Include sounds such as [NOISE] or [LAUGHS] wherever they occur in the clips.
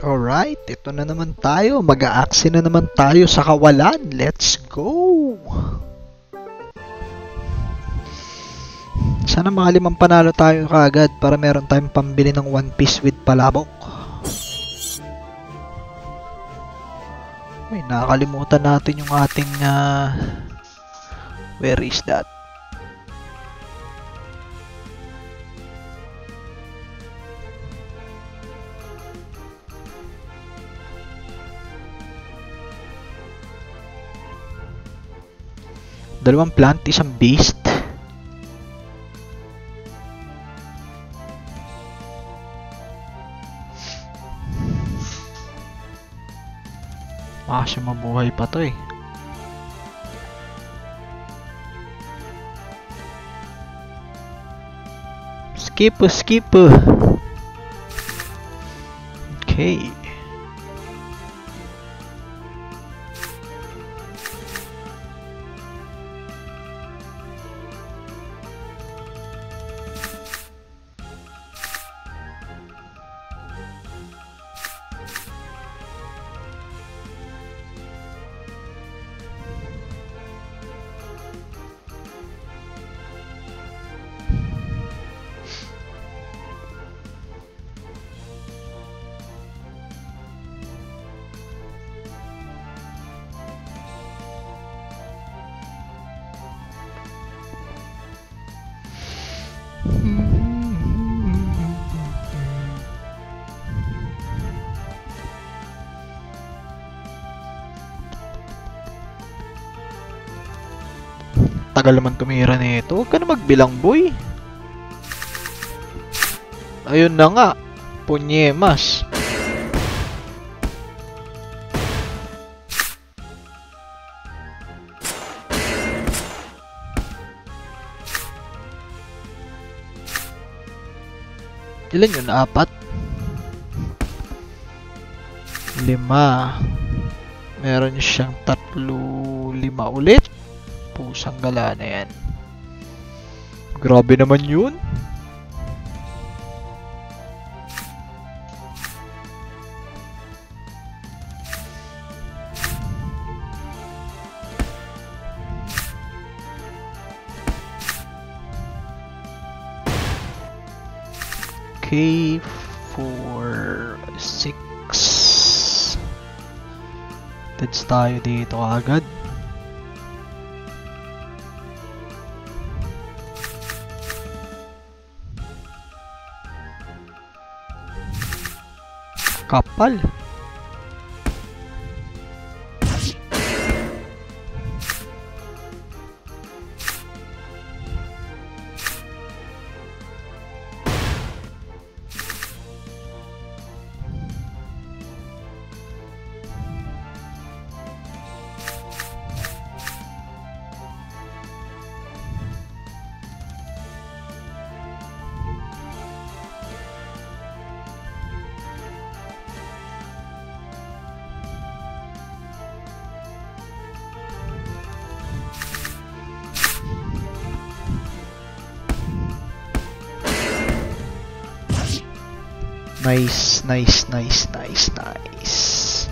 Alright, ito na naman tayo. Mag-aaksi na naman tayo sa kawalan. Let's go! Sana mga limang panalo tayo kaagad para meron tayong pambili ng One Piece with palabok. Uy, nakakalimutan natin yung ating uh, where is that? Dalawang plant, isang beast. Ah, siya mabuhay pa to eh. Skip, skip. Okay. Tagal naman tumira nito. Huwag ka na magbilang, boy. Ayun na nga. Punyemas. Ilan yun? Apat? Lima. Meron siyang tatlo, lima ulit. Pusang gala na yan. Grabe naman yun. Okay, four, six. Teds tayo dito agad. Kapal. Nice, nice, nice, nice, nice.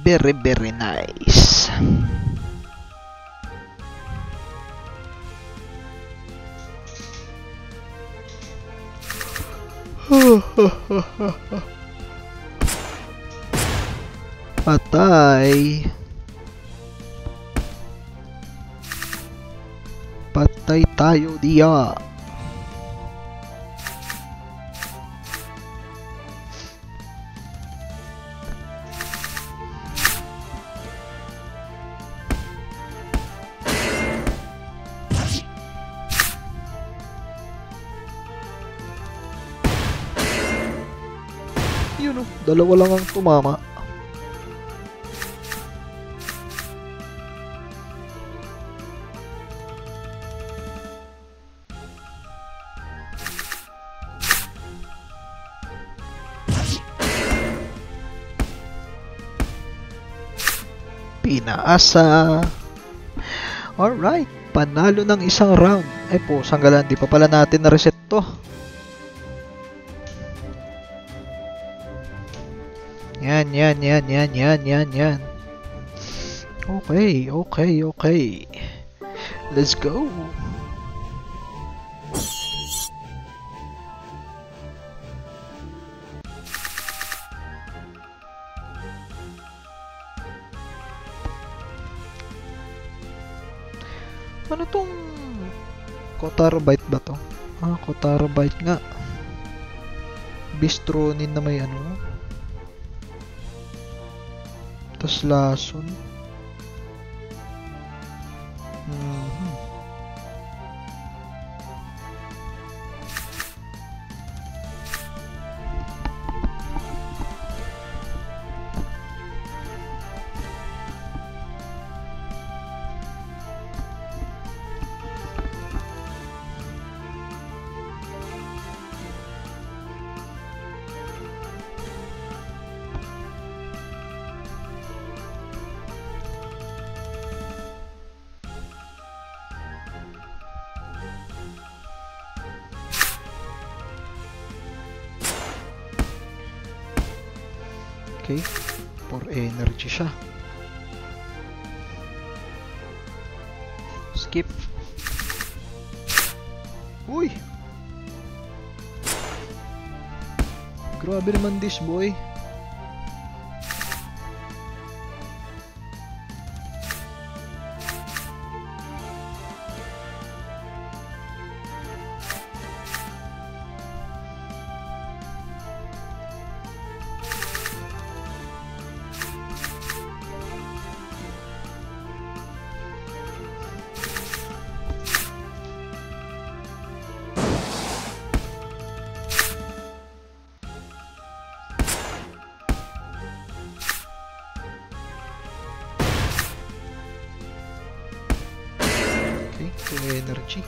Very, very nice. [LAUGHS] Patay. Patay tayo diya. Dalawa lang ang tumama. Pinaasa. Alright, panalo ng isang round. Ay po, sanggalan, di pa pala natin na-reset Yan, yan, yan, yan, yan. Okay, okay, okay. Let's go. Ano tong Kotarabyte ba to? Ah, Kotarabyte nga. Bistronin na may ano. Tapos lason. Mhm. Okay. For energy siya. Skip. Uy! Grabe naman this boy. Energy.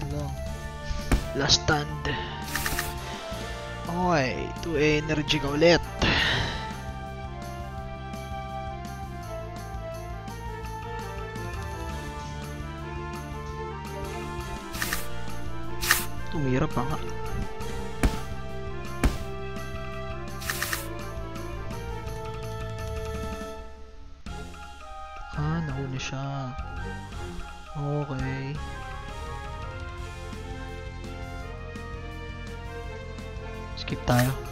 Yun lang. Last stand. Okay, to energy ka ulit. Tumira pa nga. Ah, nauna siya. Okay. Skip tayo.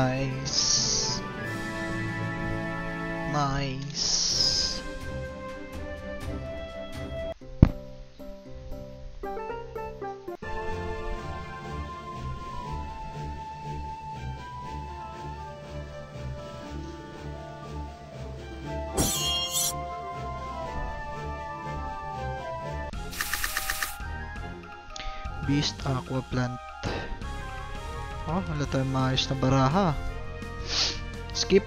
Nice. Nice. Beast Aqua Plant. Oh, wala tayong maayos na baraha. Skip.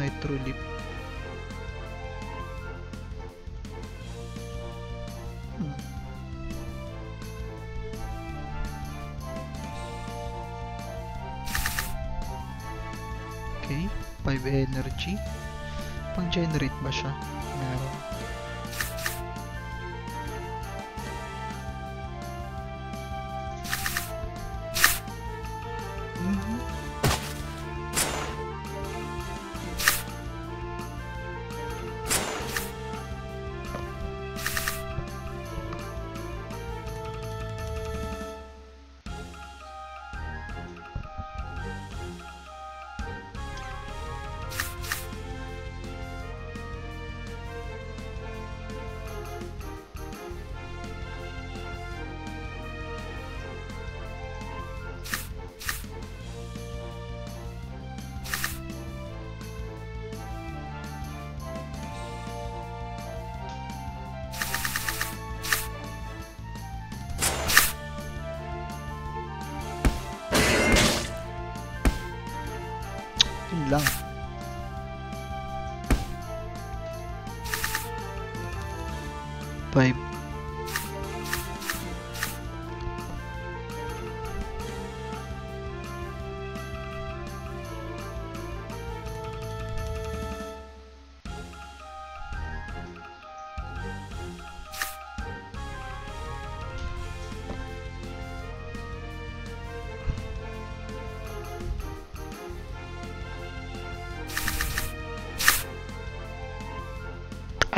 Nitro Leap. Hmm. Okay, 5 energy. Nakapag-generate ba siya? Meron.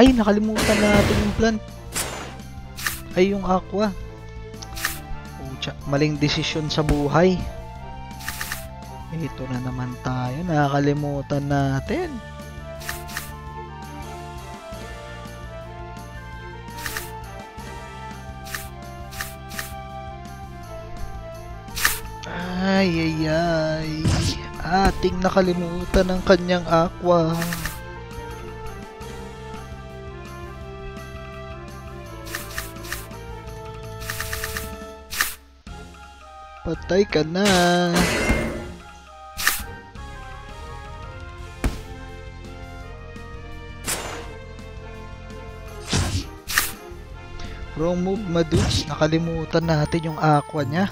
Ay, nakalimutan natin yung plant. Ay, yung aqua. Pucha, maling desisyon sa buhay. Ito na naman tayo. Nakakalimutan natin. Ay, ay, ay. Ating nakalimutan ang kanyang aqua. Patay ka na. Wrong move, Madudes. Nakalimutan natin yung aqua niya.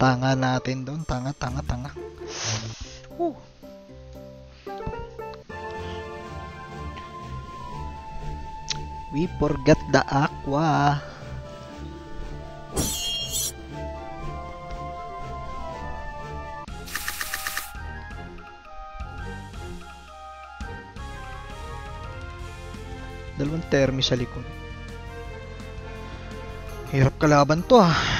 Tanga natin doon. Tanga, tanga, tanga. Whew. We forgot the aqua. Dalawang termi sa likod. Hirap kalaban to ah.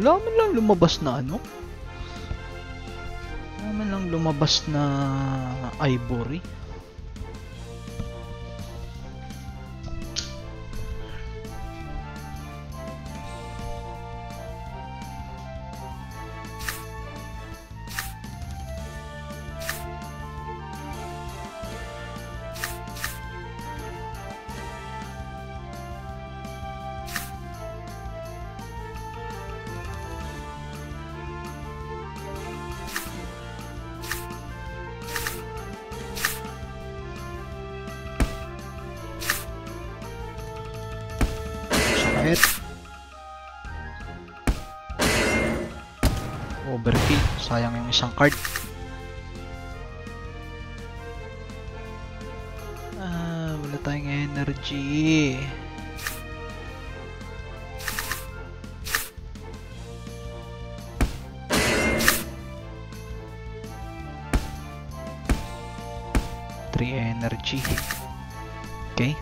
Wala man lang lumabas na ano. Wala man lang lumabas na ivory. Overkill. Sayang yung isang card. Ah, wala tayong energy. Three energy. Okay,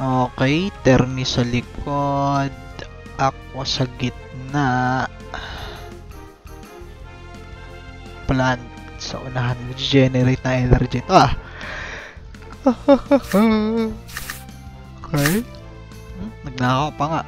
Okay, Terni sa likod, Aqua sa gitna, Plant sa unahan, generate na energy ito ah. [LAUGHS] okay. Hmm, nagnakaw pa nga.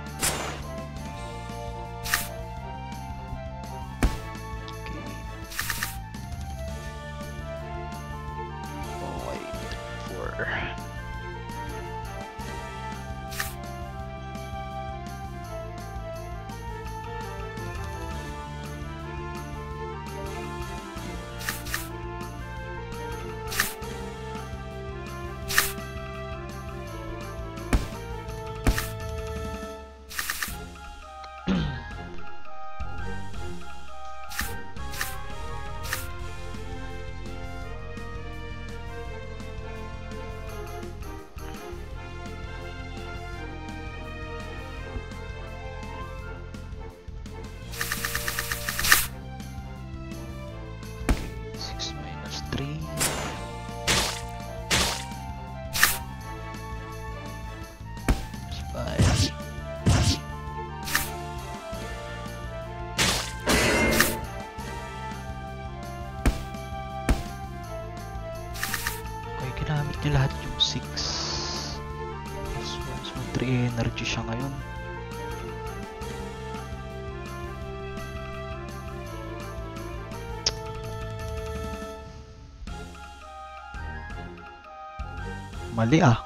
Mali ah.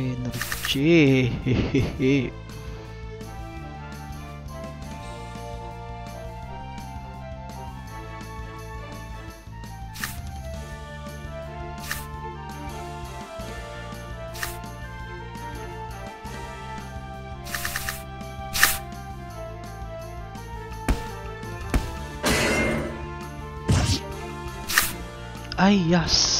energy. Ay, yes.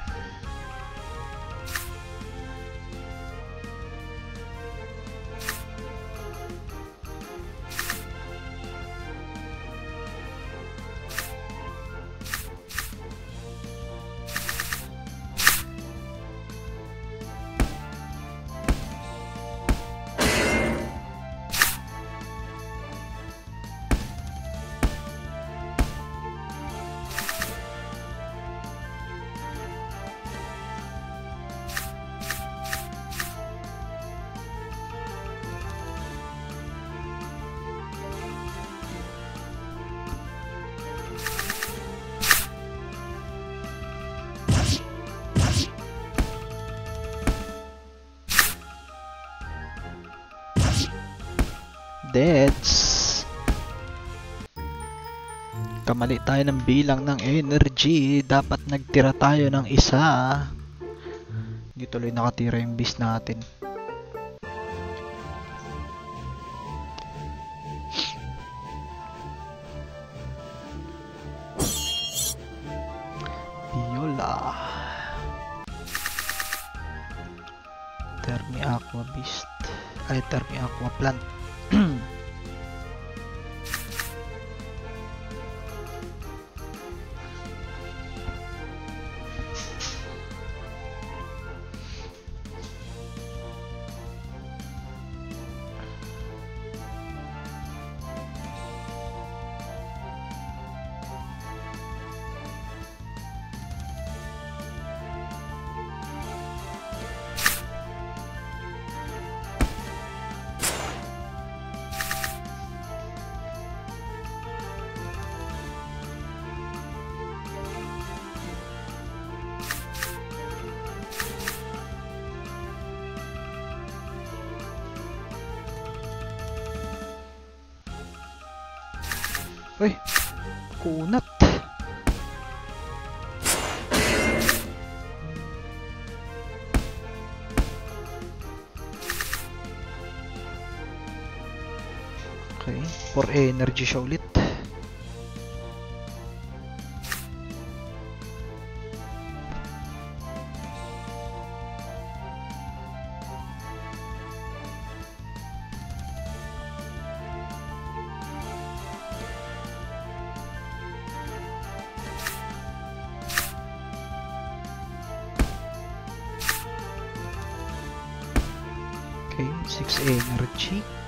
Deads. Kamali tayo ng bilang ng energy. Dapat nagtira tayo ng isa. Hindi tuloy nakatira yung beast natin. Kunat. Okay, for energy siya ulit. Okay, 6 energy. minus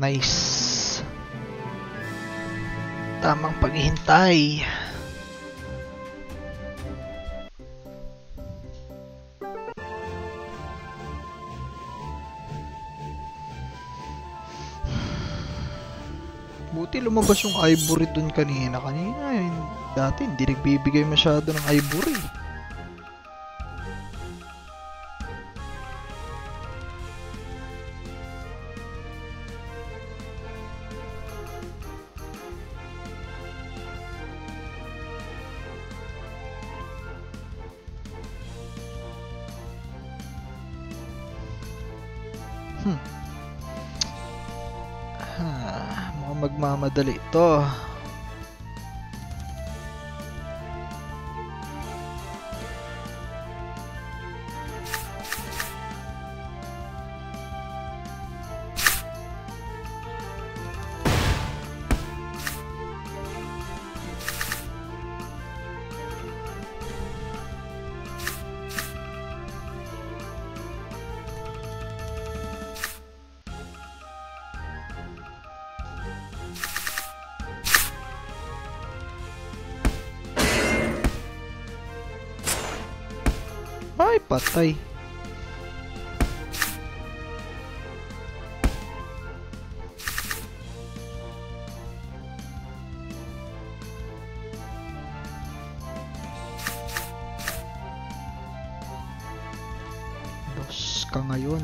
Nice. Tamang paghihintay. Buti lumabas yung ivory dun kanina. Kanina, dati hindi nagbibigay masyado ng ivory. Hmm. Ah, mukhang magmamadali ito. Ay. Dos ka ngayon.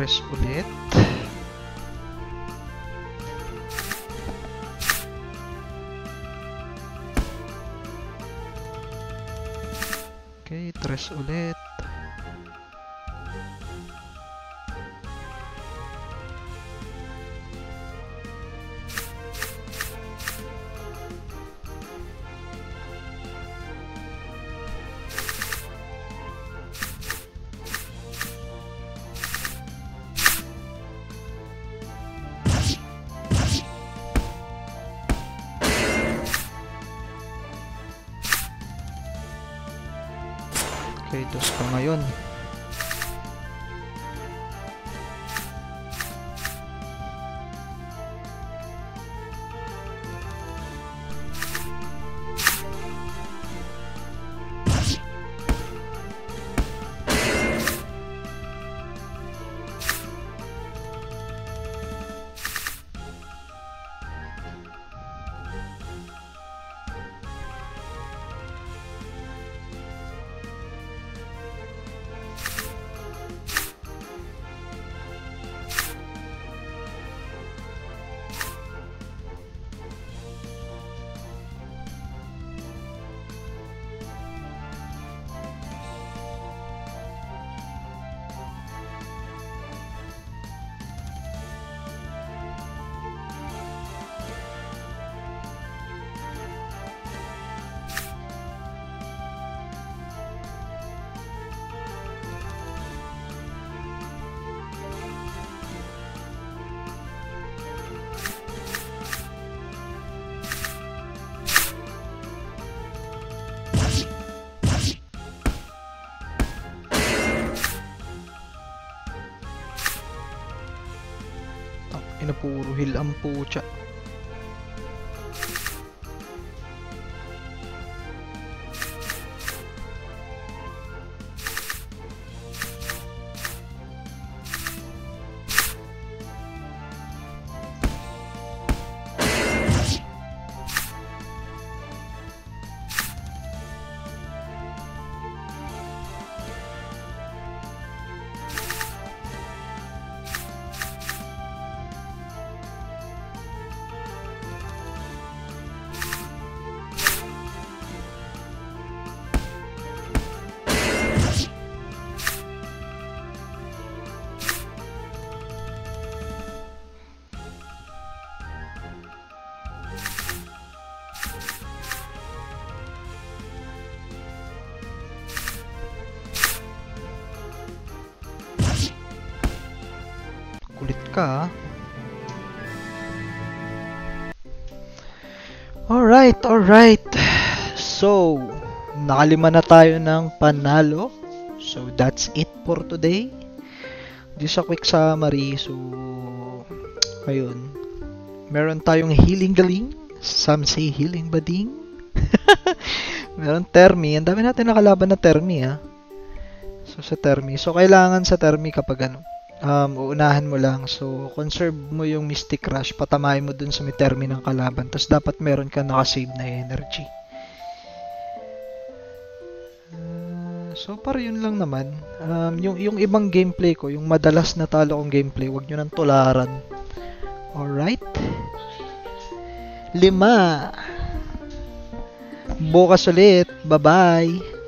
Okay, tres ulit. Okay, tres ulit. Ngayon. පූරු හිල් අම්පූච ka, ah. Alright, alright. So, nakalima na tayo ng panalo. So, that's it for today. Just a quick summary. So, ayun. Meron tayong healing galing. Some say healing bading. [LAUGHS] Meron termi. Ang dami natin nakalaban na termi, ha. So, sa termi. So, kailangan sa termi kapag ano, um, uunahan mo lang. So, conserve mo yung Mystic Rush. Patamahin mo dun sa may termi ng kalaban. Tapos, dapat meron ka nakasave na energy. Uh, so, para yun lang naman. Um, yung, yung ibang gameplay ko, yung madalas na talo kong gameplay, wag nyo nang tularan. Alright? Lima. Bukas ulit. Bye-bye.